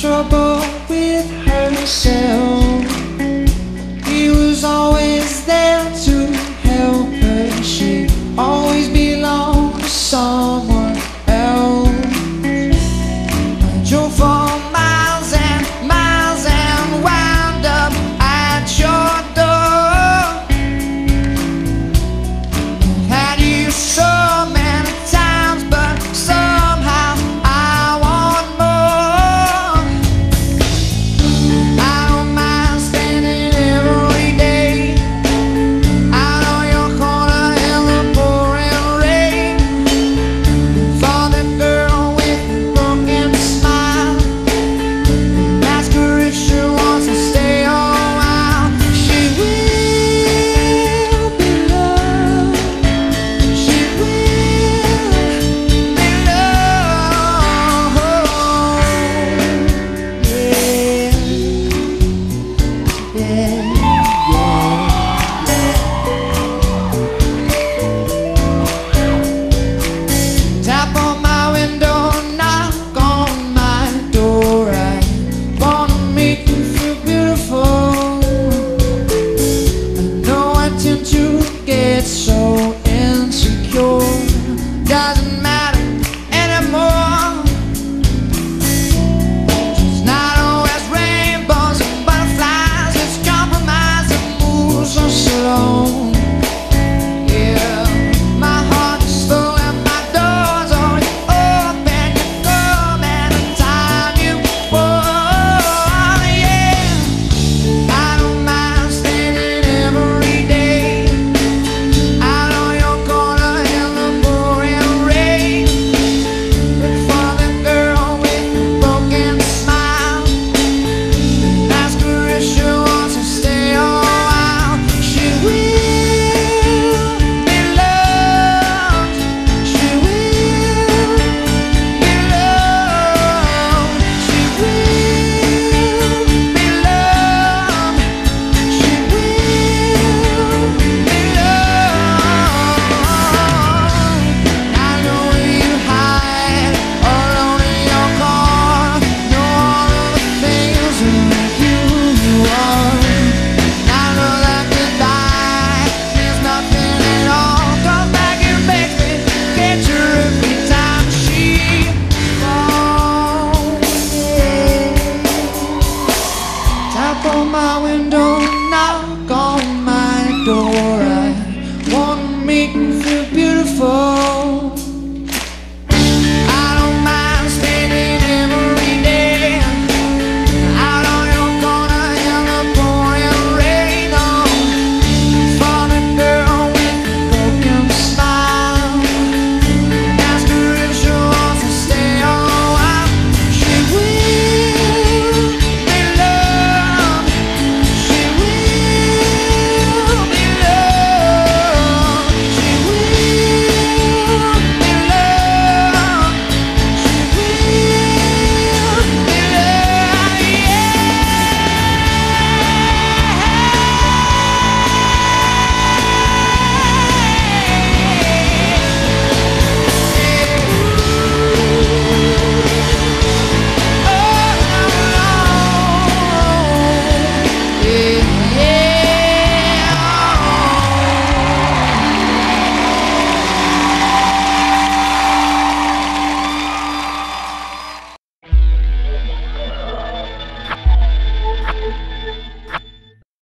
trouble with herself.